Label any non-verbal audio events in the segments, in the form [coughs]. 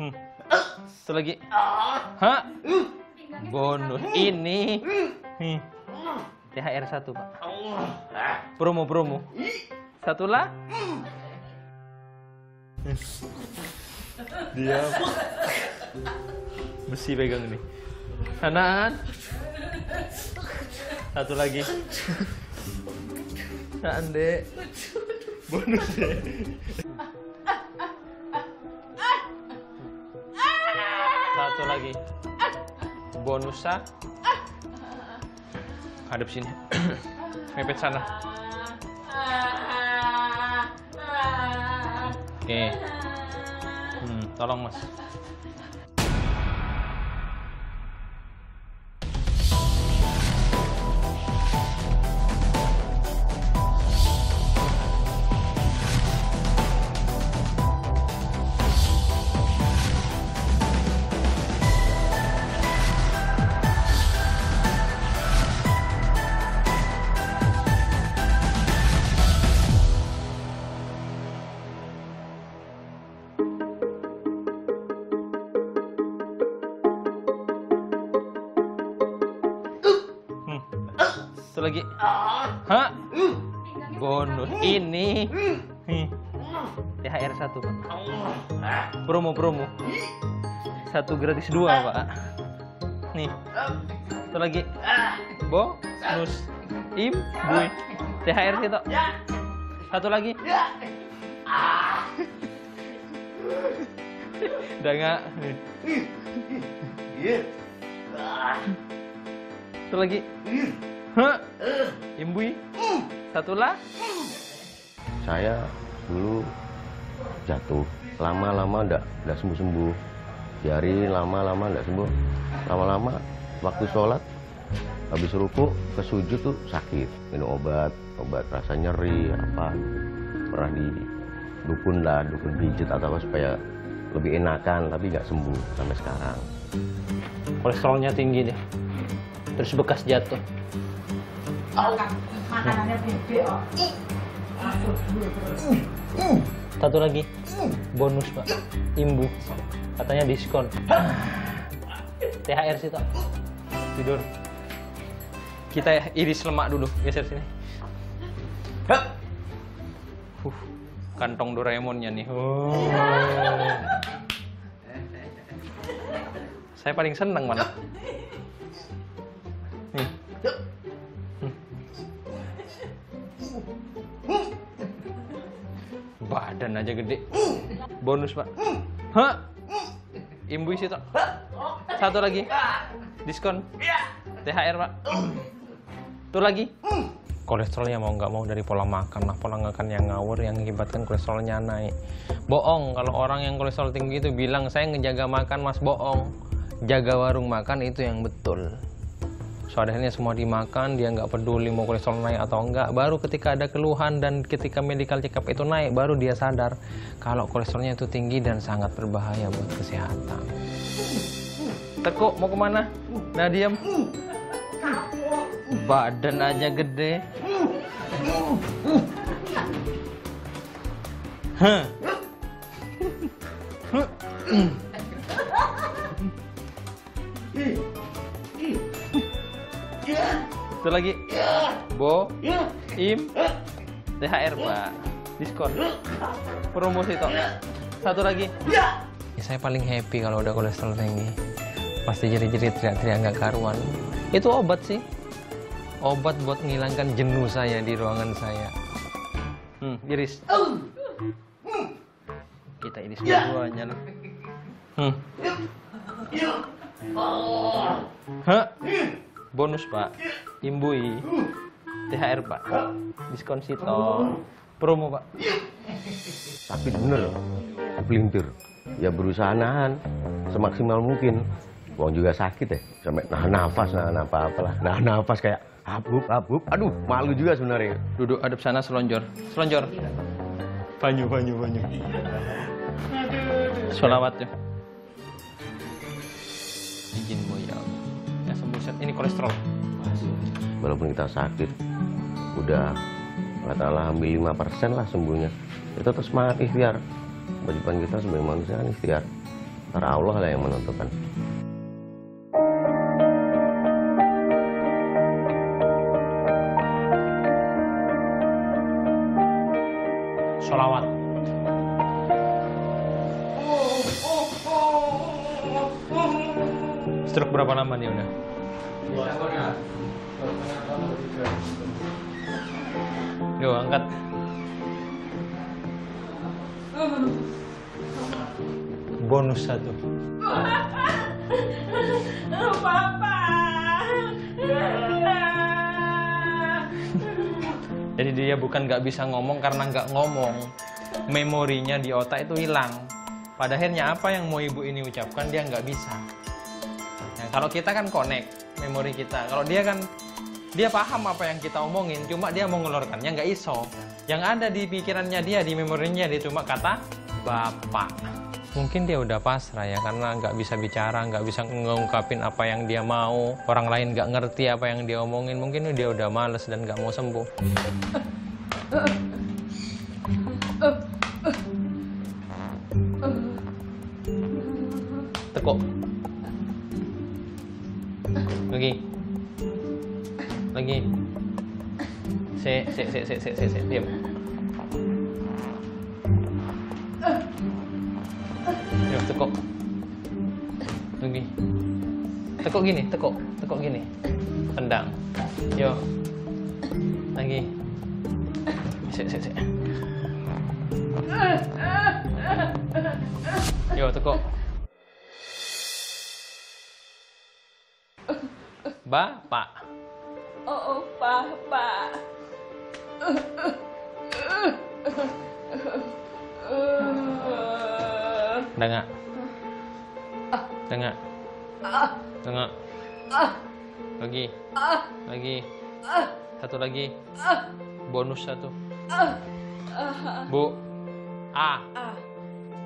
Hmm. Satu lagi. Hah? Bonus ini. Nih. THR satu pak. Promo promo. Satu lah. Dia besi pegang ini. Kanan. Satu lagi. Nah, Ande. Bonus ya. Satu lagi. Bonusnya. Hadap sini. [coughs] Mepet sana. Oke. Hmm, tolong mas. Hah? Bonus ini. THR satu pak. Promo promo. Satu gratis dua pak. Nih. Satu lagi. Bonus. Im. Bui. THR tok. Satu lagi. Udah nggak? Satu lagi. Hah? Imbui. Satu lah. saya dulu jatuh lama-lama ndak ndak sembuh-sembuh diari lama-lama ndak sembuh lama-lama waktu sholat habis ruku ke sujud tuh sakit minum obat obat rasa nyeri apa pernah di dukun lah dukun pijit atau apa supaya lebih enakan tapi nggak sembuh sampai sekarang Kolesterolnya tinggi deh. Terus bekas jatuh. Makanannya bebek kok. Satu lagi. Bonus, Pak. Imbu. Katanya diskon. THR sih, Tok. Tidur. Kita iris lemak dulu. Geser sini. Huh, kantong Doraemonnya nih. Oh. Saya paling seneng mana? Badan aja gede. Bonus, Pak. Hah? Imbu sih, Tok. Satu lagi. Diskon. THR, Pak. Tuh lagi. Kolesterolnya mau nggak mau dari pola makan lah, pola makan yang ngawur yang mengakibatkan kolesterolnya naik. Bohong kalau orang yang kolesterol tinggi itu bilang saya ngejaga makan mas bohong. Jaga warung makan itu yang betul. Soalnya semua dimakan, dia nggak peduli mau kolesterol naik atau enggak. Baru ketika ada keluhan dan ketika medical check up itu naik, baru dia sadar kalau kolesterolnya itu tinggi dan sangat berbahaya buat kesehatan. Teko mau ke mana? Nah diam. Badan aja gede. Hah. Itu lagi. Bo. Im. THR, Pak. Diskon. Promosi toh. Satu lagi. Ya, saya paling happy kalau udah kolesterol tinggi. Pasti jadi-jadi teriak-teriak nggak karuan. Itu obat sih. Obat buat menghilangkan jenuh saya di ruangan saya. Hmm, iris. Kita iris dua-duanya loh. Hmm. Hah? Bonus pak, imbui, THR pak, diskon sito, promo pak. sakit bener pelintir ya berusaha nahan semaksimal mungkin Wong juga sakit ya sampai nahan nafas nahan apa apalah nahan nafas kayak habuk habuk aduh malu juga sebenarnya Duduk adep sana selonjor, selonjor. Banyu, banyu, banyu. Sholawat ya. Izinmu ya Allah. Ya sembuh Set. Ini kolesterol. Walaupun kita sakit udah katakanlah hampir 5% lah sembuhnya kita terus semangat ikhtiar kewajiban kita sebagai manusia kan ikhtiar Ntar Allah lah yang menentukan. Sholawat. Stroke berapa lama nih udah? Yo, angkat. Bonus satu. Jadi dia bukan nggak bisa ngomong karena nggak ngomong, memorinya di otak itu hilang. Pada akhirnya apa yang mau ibu ini ucapkan dia nggak bisa. Nah, kalau kita kan connect memori kita. Kalau dia kan dia paham apa yang kita omongin, cuma dia mau ngeluarkannya nggak iso. Yang ada di pikirannya dia, di memorinya dia cuma kata bapak. Mungkin dia udah pasrah ya karena nggak bisa bicara, nggak bisa ngungkapin apa yang dia mau. Orang lain nggak ngerti apa yang dia omongin. Mungkin dia udah males dan nggak mau sembuh. [laughs] Lagi. Se, se, se, se, se, se, se, diam. Yo, tekuk. Lagi. Tekuk gini, tekuk, tekuk gini. Tendang. Yo. Lagi. Se, se, se. Yo, tekuk. Bapak. Oh, Papa. Dengar. Dengar. Dengar. Lagi. Lagi. Satu lagi. Bonus satu. Bu. A.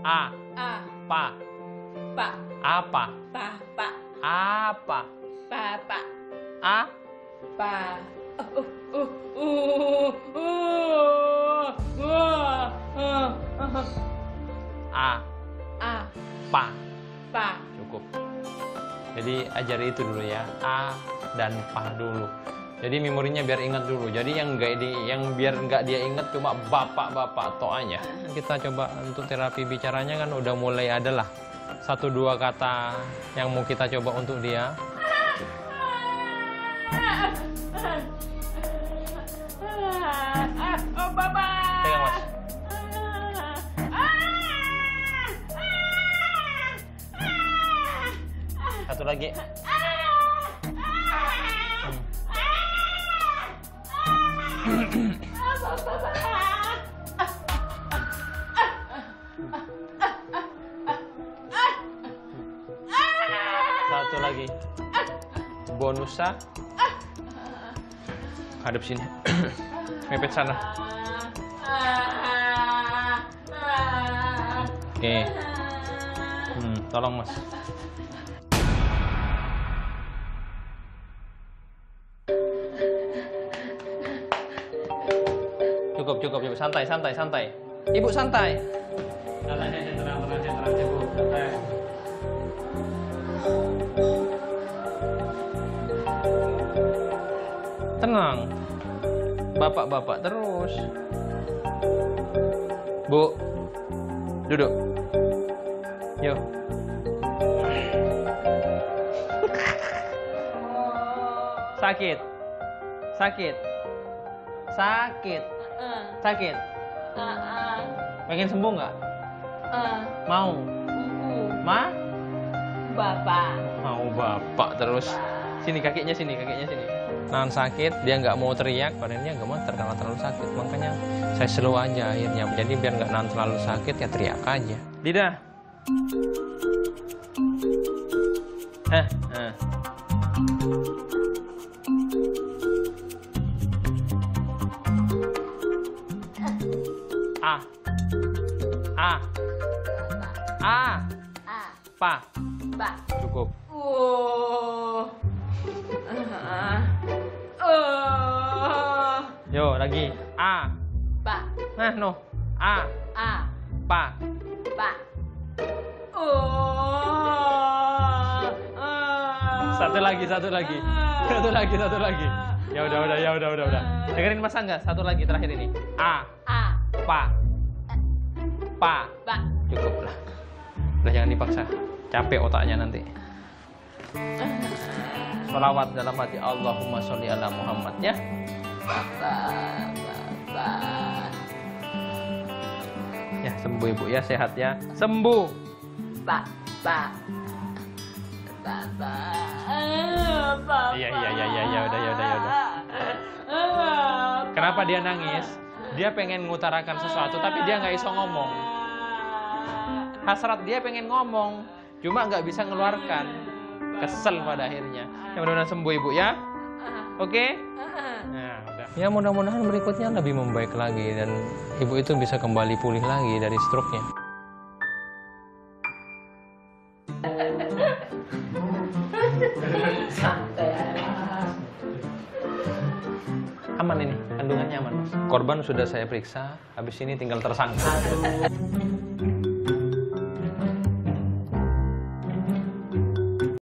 A. ah, Pa. pa, Apa? pa, pa, Apa? pa, pa, A. pa. Uh, uh, uh, uh, uh, uh, uh, A. ah, Pa. pa. Cukup. Jadi ajari itu dulu ya. A dan Pa dulu. Jadi memorinya biar ingat dulu. Jadi yang enggak di yang biar nggak dia ingat cuma bapak-bapak tok aja. Kita coba untuk terapi bicaranya kan udah mulai ada lah satu dua kata yang mau kita coba untuk dia. Oh, mas. Satu lagi. Satu lagi. Bonusnya. Hadap sini. [coughs] Mepet sana. Oke. Hmm, tolong mas. Cukup, cukup, cukup. Santai, santai, santai. Ibu santai. Santai. Tenang. Bapak-bapak terus. Bu. Duduk. Yuk. Sakit. Sakit. Sakit. Ah, Sakit. ah, Pengen sembuh nggak? ah. Mau. Uh, Ma? Bapak. Mau bapak terus. Sini kakinya sini, kakinya sini. Nahan sakit, dia nggak mau teriak, padahal dia nggak mau karena terlalu sakit. Makanya saya slow aja akhirnya. Jadi biar nggak nahan terlalu sakit, ya teriak aja. Lidah. Hah, hah. A. A. A. Ah, Pa. pa. Cukup. Lagi. A. pa, Nah, no. A. A. Pa. pa, Oh. Satu lagi, satu lagi. [laughs] Satu lagi, satu lagi. Ya udah, udah, ya udah, udah, udah. Dengerin Mas Angga, satu lagi terakhir ini. A. A. Pa. Pa. Ba. Cukup lah. Udah jangan dipaksa. Capek otaknya nanti. Salawat dalam hati ya Allahumma sholli ala Muhammad ya. Ya sembuh ibu ya sehat ya. Sembuh. Ba. Ba. Ba. Iya, iya, iya, iya, iya, udah, ya udah, ya udah. Kenapa dia nangis? Dia pengen mengutarakan sesuatu tapi dia nggak iso ngomong. Hasrat dia pengen ngomong, cuma nggak bisa ngeluarkan. Kesel pada akhirnya. Ya mudah-mudahan sembuh ibu ya. Oke? Nah, udah. Ya mudah-mudahan berikutnya lebih membaik lagi dan ibu itu bisa kembali pulih lagi dari stroke-nya. Aman ini, kandungannya aman mas. Korban sudah saya periksa, habis ini tinggal tersangka.